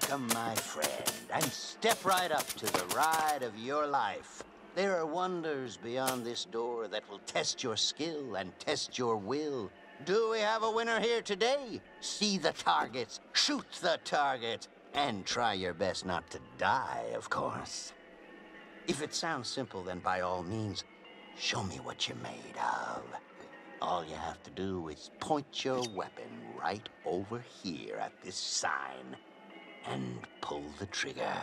Welcome, my friend, and step right up to the ride of your life. There are wonders beyond this door that will test your skill and test your will. Do we have a winner here today? See the targets, shoot the targets, and try your best not to die, of course. If it sounds simple, then by all means, show me what you're made of. All you have to do is point your weapon right over here at this sign and pull the trigger.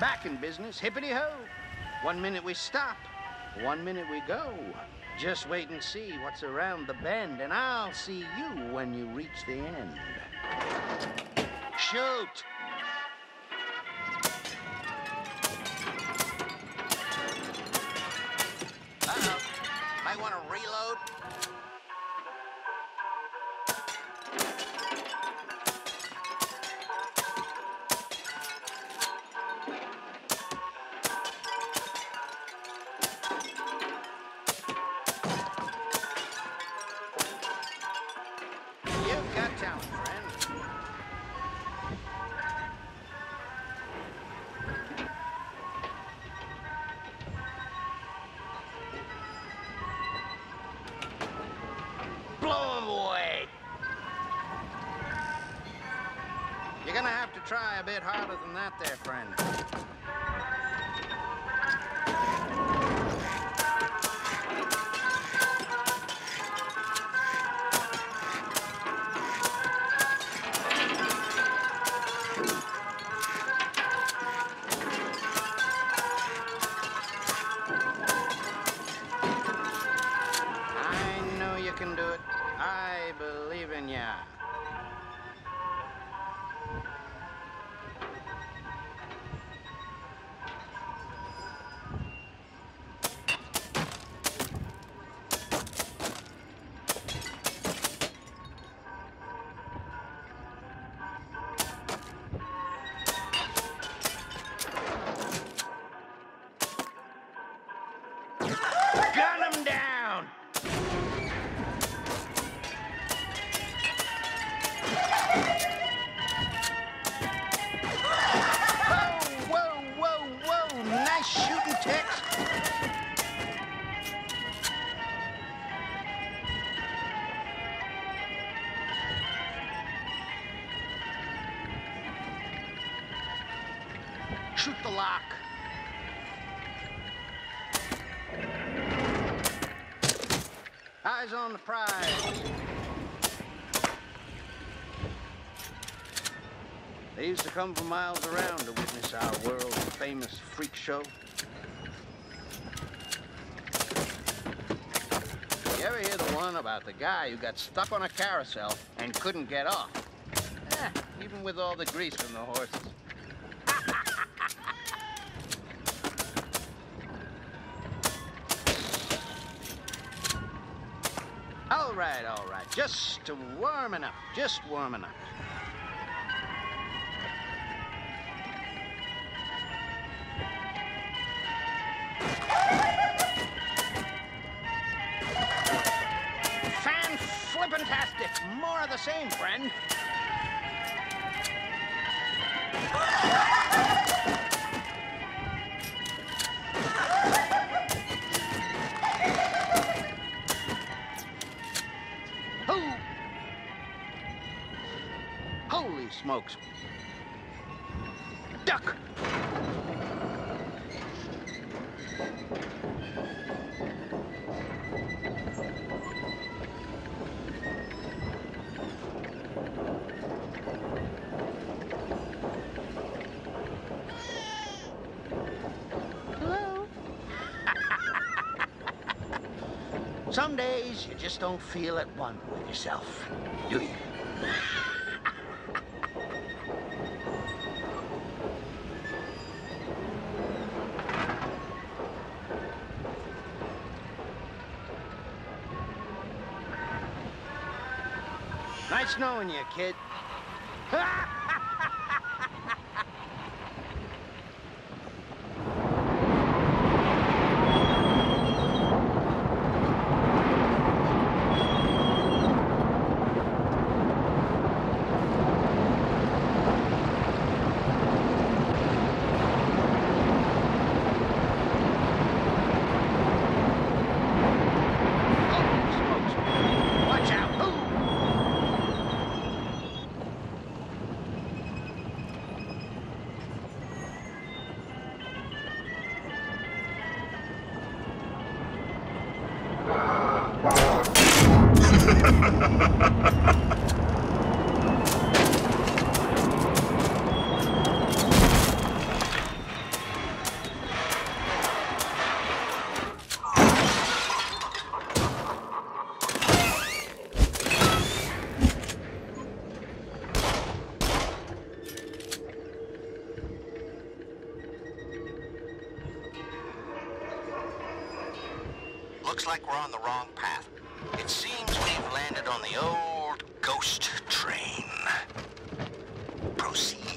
Back in business, hippity ho. One minute we stop, one minute we go. Just wait and see what's around the bend, and I'll see you when you reach the end. Shoot! Uh-oh. Might want to reload. To try a bit harder than that there, friend. Shoot lock. Eyes on the prize. They used to come from miles around to witness our world famous freak show. You ever hear the one about the guy who got stuck on a carousel and couldn't get off? Eh, even with all the grease from the horses. Right, all right. Just warming up. Just warming up. Fan flippantastic. More of the same, friend. Smokes. Duck! Hello? Some days you just don't feel at one with yourself, do you? Knowing you, kid. Looks like we're on the wrong path. It seems we've landed on the old ghost train. Proceed.